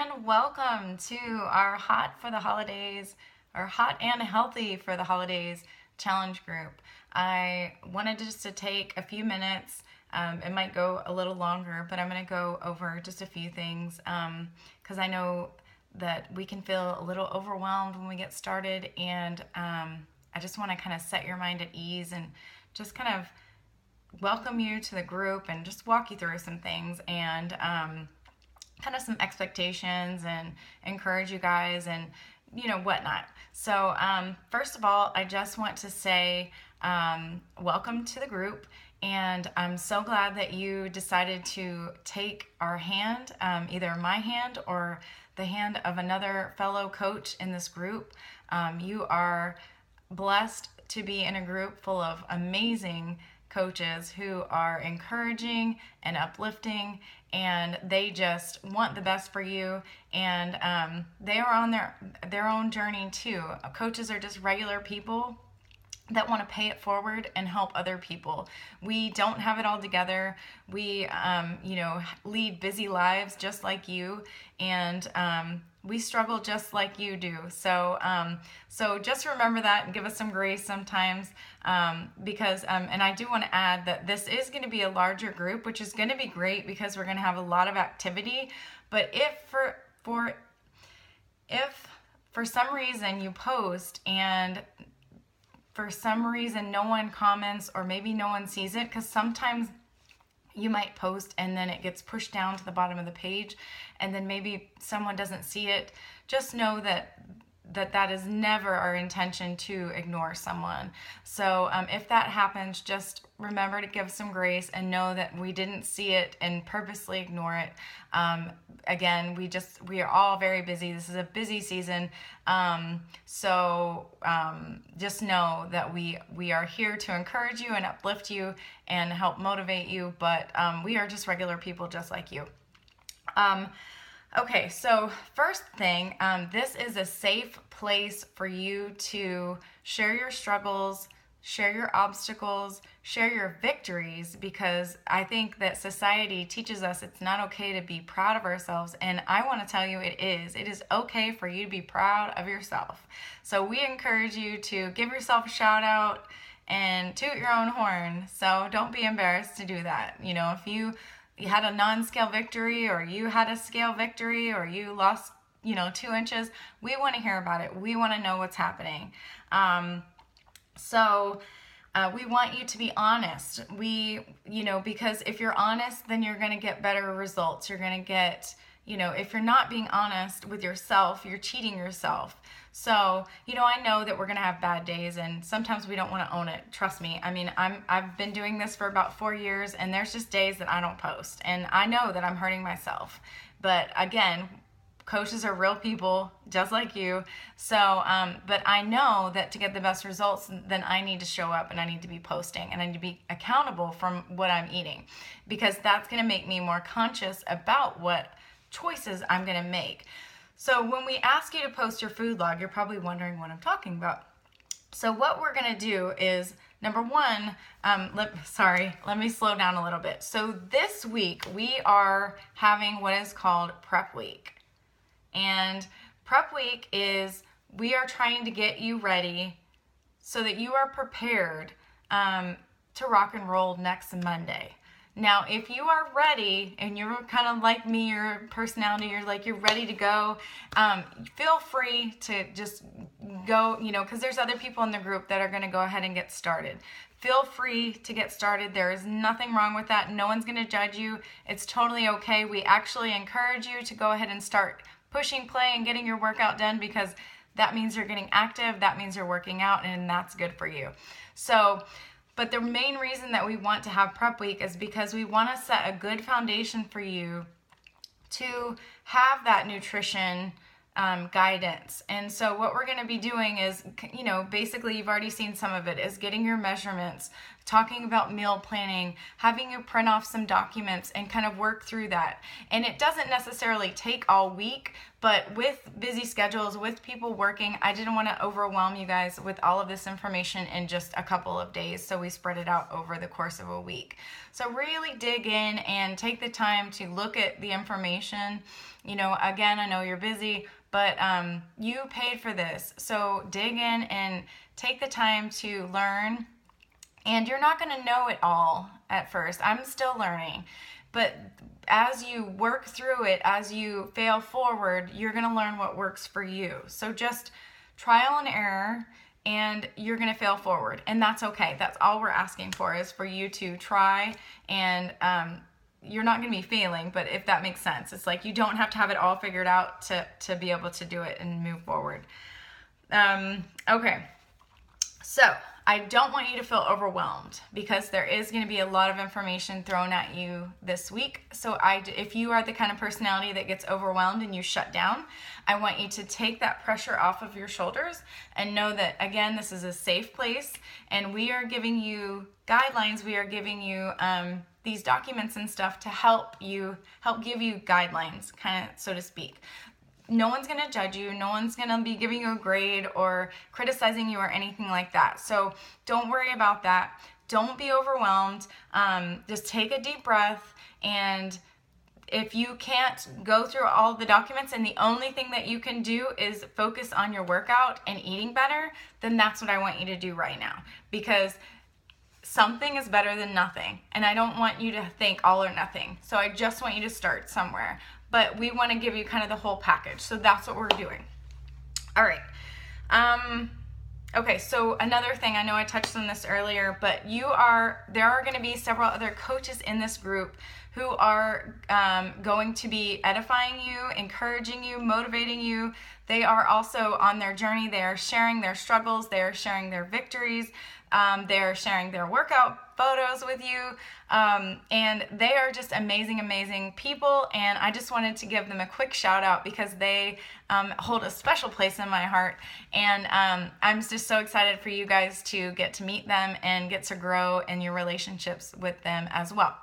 and welcome to our Hot for the Holidays, our Hot and Healthy for the Holidays challenge group. I wanted just to take a few minutes. Um, it might go a little longer, but I'm going to go over just a few things because um, I know that we can feel a little overwhelmed when we get started, and um, I just want to kind of set your mind at ease and just kind of welcome you to the group and just walk you through some things and um, kind of some expectations and encourage you guys and you know whatnot. So um, first of all i just want to say um, welcome to the group and i'm so glad that you decided to take our hand um, either my hand or the hand of another fellow coach in this group. Um, you are blessed to be in a group full of amazing coaches who are encouraging and uplifting and they just want the best for you and um, they are on their their own journey too. Coaches are just regular people that want to pay it forward and help other people. We don't have it all together. We, um, you know, lead busy lives just like you, and um, we struggle just like you do. So, um, so just remember that and give us some grace sometimes, um, because, um, and I do want to add that this is going to be a larger group, which is going to be great because we're going to have a lot of activity. But if for for if for some reason you post and for some reason no one comments or maybe no one sees it because sometimes you might post and then it gets pushed down to the bottom of the page and then maybe someone doesn't see it. Just know that that that is never our intention to ignore someone. So um, if that happens, just remember to give some grace and know that we didn't see it and purposely ignore it. Um, again, we just we are all very busy. This is a busy season, um, so um, just know that we we are here to encourage you and uplift you and help motivate you. But um, we are just regular people, just like you. Okay, so first thing, um, this is a safe place for you to share your struggles, share your obstacles, share your victories, because I think that society teaches us it's not okay to be proud of ourselves. And I want to tell you it is. It is okay for you to be proud of yourself. So we encourage you to give yourself a shout out and toot your own horn. So don't be embarrassed to do that. You know, if you you had a non-scale victory or you had a scale victory or you lost you know two inches we want to hear about it. We want to know what's happening. Um, so uh, we want you to be honest. We you know because if you're honest then you're going to get better results. You're going to get you know if you're not being honest with yourself you're cheating yourself so, you know, I know that we're going to have bad days and sometimes we don't want to own it. Trust me. I mean, I'm I've been doing this for about 4 years and there's just days that I don't post and I know that I'm hurting myself. But again, coaches are real people just like you. So, um, but I know that to get the best results, then I need to show up and I need to be posting and I need to be accountable from what I'm eating because that's going to make me more conscious about what choices I'm going to make. So when we ask you to post your food log, you're probably wondering what I'm talking about. So what we're gonna do is number one, um, let, sorry, let me slow down a little bit. So this week we are having what is called prep week. And prep week is we are trying to get you ready so that you are prepared um, to rock and roll next Monday. Now, if you are ready and you're kind of like me, your personality, you're like you're ready to go, um, feel free to just go, you know, because there's other people in the group that are going to go ahead and get started. Feel free to get started. There is nothing wrong with that. No one's going to judge you. It's totally okay. We actually encourage you to go ahead and start pushing play and getting your workout done because that means you're getting active, that means you're working out, and that's good for you. So, but the main reason that we want to have prep week is because we want to set a good foundation for you to have that nutrition um, guidance. And so, what we're going to be doing is, you know, basically, you've already seen some of it, is getting your measurements talking about meal planning, having you print off some documents and kind of work through that. And it doesn't necessarily take all week, but with busy schedules, with people working, I didn't want to overwhelm you guys with all of this information in just a couple of days. So we spread it out over the course of a week. So really dig in and take the time to look at the information. You know, again, I know you're busy, but um, you paid for this. So dig in and take the time to learn and you're not going to know it all at first. I'm still learning. But as you work through it, as you fail forward, you're going to learn what works for you. So just trial and error and you're going to fail forward and that's okay. That's all we're asking for is for you to try and um, you're not going to be failing but if that makes sense. It's like you don't have to have it all figured out to to be able to do it and move forward. Um, okay. So I don't want you to feel overwhelmed because there is going to be a lot of information thrown at you this week. So I if you are the kind of personality that gets overwhelmed and you shut down, I want you to take that pressure off of your shoulders and know that again this is a safe place. And we are giving you guidelines, we are giving you um, these documents and stuff to help you help give you guidelines kind of so to speak no one's going to judge you. No one's going to be giving you a grade or criticizing you or anything like that. So don't worry about that. Don't be overwhelmed. Um, just take a deep breath and if you can't go through all the documents and the only thing that you can do is focus on your workout and eating better, then that's what I want you to do right now because something is better than nothing. And I don't want you to think all or nothing. So I just want you to start somewhere but we want to give you kind of the whole package. So that's what we're doing. All right. Um, okay, so another thing, I know I touched on this earlier, but you are, there are going to be several other coaches in this group who are um, going to be edifying you, encouraging you, motivating you. They are also on their journey. They are sharing their struggles, they are sharing their victories, um, they're sharing their workout photos with you. Um, and they are just amazing, amazing people. And I just wanted to give them a quick shout out because they um, hold a special place in my heart. And um, I'm just so excited for you guys to get to meet them and get to grow in your relationships with them as well.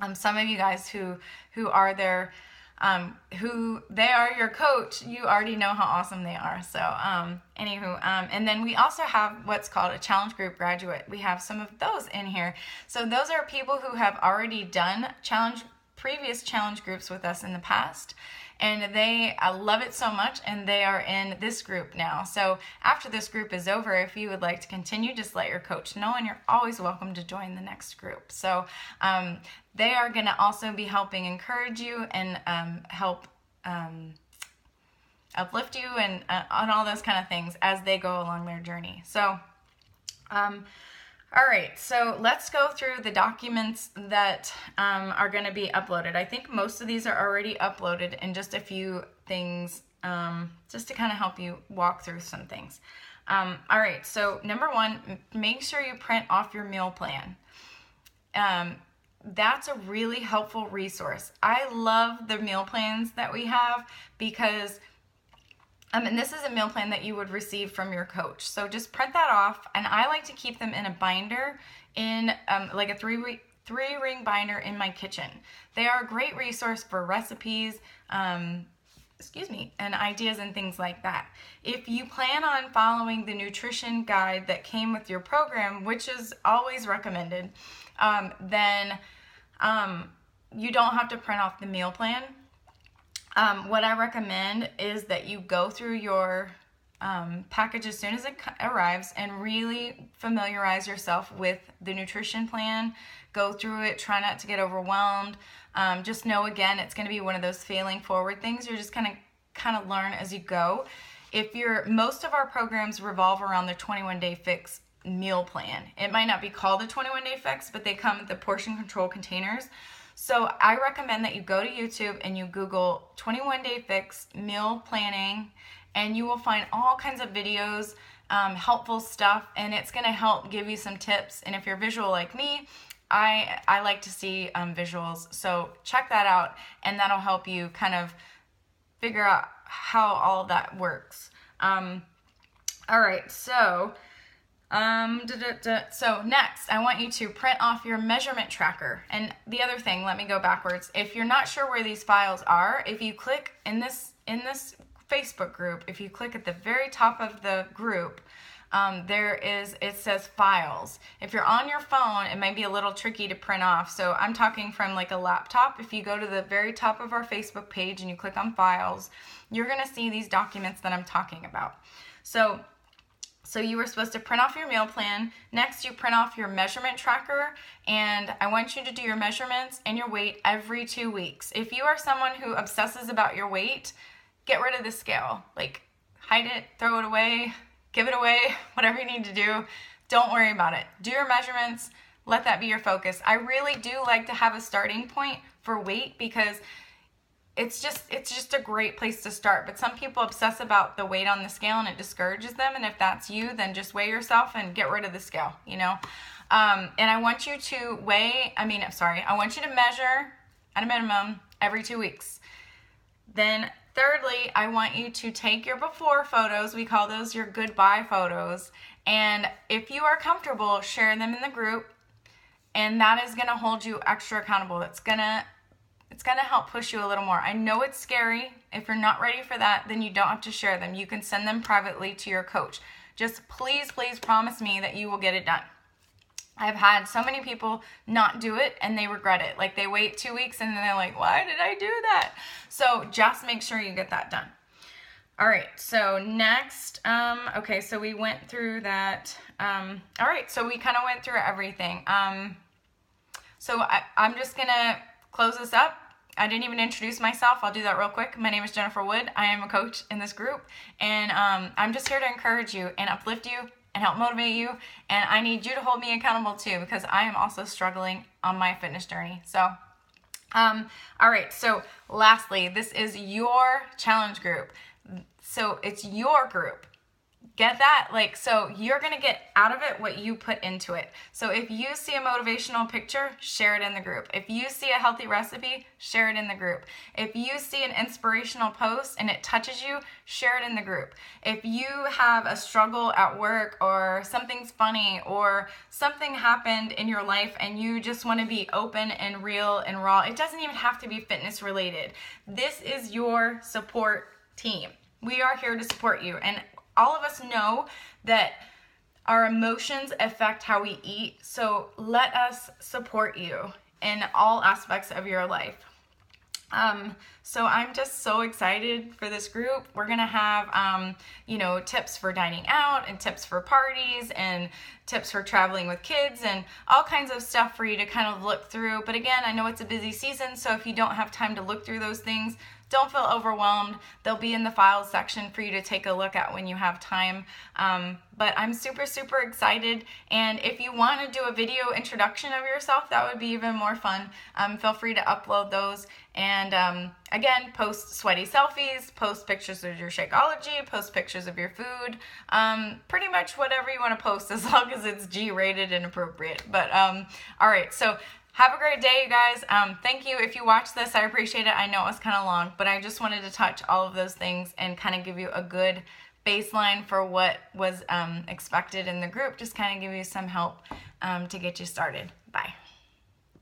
Um, some of you guys who who are their um, who they are your coach, you already know how awesome they are. So, um, anywho, um, and then we also have what's called a challenge group graduate. We have some of those in here. So, those are people who have already done challenge previous challenge groups with us in the past and they I love it so much and they are in this group now. So after this group is over, if you would like to continue, just let your coach know and you're always welcome to join the next group. So um, they are going to also be helping encourage you and um, help um, uplift you and uh, on all those kind of things as they go along their journey. So um, all right, so let's go through the documents that um, are going to be uploaded. I think most of these are already uploaded and just a few things um, just to kind of help you walk through some things. Um, all right, so number one, make sure you print off your meal plan. Um, that's a really helpful resource. I love the meal plans that we have because um, and this is a meal plan that you would receive from your coach. So just print that off, and I like to keep them in a binder in um, like a three three ring binder in my kitchen. They are a great resource for recipes, um, excuse me, and ideas and things like that. If you plan on following the nutrition guide that came with your program, which is always recommended, um, then um, you don't have to print off the meal plan um, what I recommend is that you go through your um, package as soon as it arrives and really familiarize yourself with the nutrition plan. Go through it, try not to get overwhelmed. Um, just know again, it's going to be one of those failing forward things. You're just kind of kind of learn as you go. If you're most of our programs revolve around the 21 day fix meal plan. It might not be called a 21 day fix, but they come with the portion control containers. So I recommend that you go to YouTube and you Google 21 Day Fix meal planning, and you will find all kinds of videos, um, helpful stuff, and it's going to help give you some tips. And if you're visual like me, I I like to see um, visuals, so check that out, and that'll help you kind of figure out how all that works. Um, all right, so Um. So next, I want you to print off your measurement tracker. And the other thing, let me go backwards. If you're not sure where these files are, if you click in this in this Facebook group, if you click at the very top of the group, um, there is it says files. If you're on your phone, it might be a little tricky to print off. So I'm talking from like a laptop. If you go to the very top of our Facebook page and you click on files, you're gonna see these documents that I'm talking about. So so you were supposed to print off your meal plan. Next, you print off your measurement tracker, and I want you to do your measurements and your weight every two weeks. If you are someone who obsesses about your weight, get rid of the scale. Like, hide it, throw it away, give it away, whatever you need to do. Don't worry about it. Do your measurements, let that be your focus. I really do like to have a starting point for weight because it's just it's just a great place to start. But some people obsess about the weight on the scale and it discourages them. And if that's you then just weigh yourself and get rid of the scale you know? Um, and i want you to weigh i mean i'm sorry i want you to measure at a minimum every two weeks. Then thirdly i want you to take your before photos. We call those your goodbye photos. And if you are comfortable share them in the group. And that is going to hold you extra accountable. It's going to it's going to help push you a little more. I know it's scary. If you're not ready for that, then you don't have to share them. You can send them privately to your coach. Just please, please promise me that you will get it done. I've had so many people not do it and they regret it. Like they wait two weeks and then they're like, why did I do that? So just make sure you get that done. All right, so next, um, okay, so we went through that. Um, all right, so we kind of went through everything. Um, so I, I'm just gonna close this up. I didn't even introduce myself. I'll do that real quick. My name is Jennifer Wood. I am a coach in this group, and um, I'm just here to encourage you and uplift you and help motivate you. And I need you to hold me accountable too because I am also struggling on my fitness journey. So, um, all right. So, lastly, this is your challenge group. So, it's your group. Get that? Like, so you're going to get out of it what you put into it. So if you see a motivational picture, share it in the group. If you see a healthy recipe, share it in the group. If you see an inspirational post and it touches you, share it in the group. If you have a struggle at work or something's funny or something happened in your life and you just want to be open and real and raw, it doesn't even have to be fitness related. This is your support team. We are here to support you. And all of us know that our emotions affect how we eat. So let us support you in all aspects of your life. Um, so I'm just so excited for this group. We're gonna have, um, you know, tips for dining out and tips for parties and tips for traveling with kids and all kinds of stuff for you to kind of look through. But again, I know it's a busy season, so if you don't have time to look through those things, don't feel overwhelmed. They'll be in the files section for you to take a look at when you have time. Um, but I'm super, super excited. And if you want to do a video introduction of yourself, that would be even more fun. Um, feel free to upload those. And um, again, post sweaty selfies, post pictures of your Shakeology, post pictures of your food. Um, pretty much whatever you want to post as long as it's G rated and appropriate. But um, all right, so have a great day, you guys. Um, thank you. If you watch this, I appreciate it. I know it was kind of long, but I just wanted to touch all of those things and kind of give you a good baseline for what was um, expected in the group, just kind of give you some help um, to get you started. Bye.